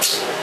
Psst.